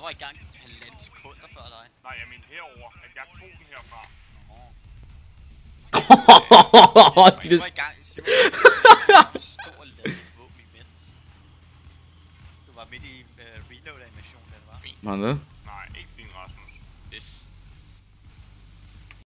Jeg var i gang halvandet sekunder før dig. Nej, jeg mener herover, at jeg tog den herfra. Nå. de Jeg var i gang, Simon. I stor ladet våben imens. Du var midt i uh, reload-animationen, da var. Var det?